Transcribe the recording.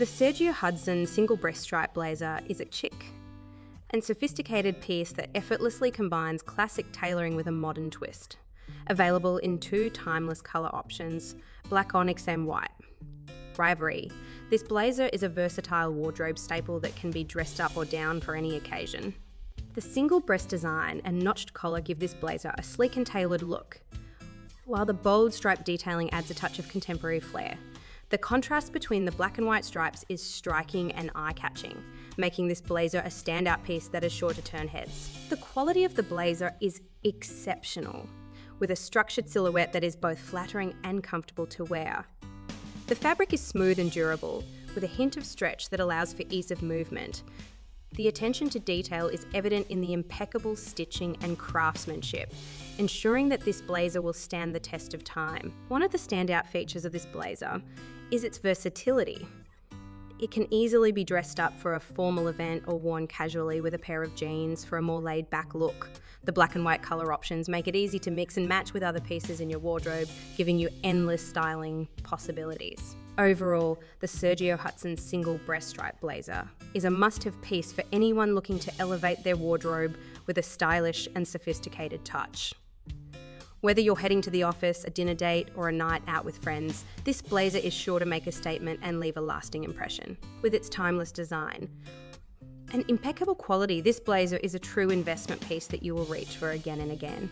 The Sergio Hudson single breast stripe blazer is a chic and sophisticated piece that effortlessly combines classic tailoring with a modern twist. Available in two timeless colour options black onyx and white. Ivory. This blazer is a versatile wardrobe staple that can be dressed up or down for any occasion. The single breast design and notched collar give this blazer a sleek and tailored look, while the bold stripe detailing adds a touch of contemporary flair. The contrast between the black and white stripes is striking and eye catching, making this blazer a standout piece that is sure to turn heads. The quality of the blazer is exceptional, with a structured silhouette that is both flattering and comfortable to wear. The fabric is smooth and durable, with a hint of stretch that allows for ease of movement. The attention to detail is evident in the impeccable stitching and craftsmanship, ensuring that this blazer will stand the test of time. One of the standout features of this blazer is its versatility. It can easily be dressed up for a formal event or worn casually with a pair of jeans for a more laid back look. The black and white colour options make it easy to mix and match with other pieces in your wardrobe, giving you endless styling possibilities. Overall, the Sergio Hudson single breast stripe blazer is a must have piece for anyone looking to elevate their wardrobe with a stylish and sophisticated touch. Whether you're heading to the office, a dinner date, or a night out with friends, this blazer is sure to make a statement and leave a lasting impression. With its timeless design and impeccable quality, this blazer is a true investment piece that you will reach for again and again.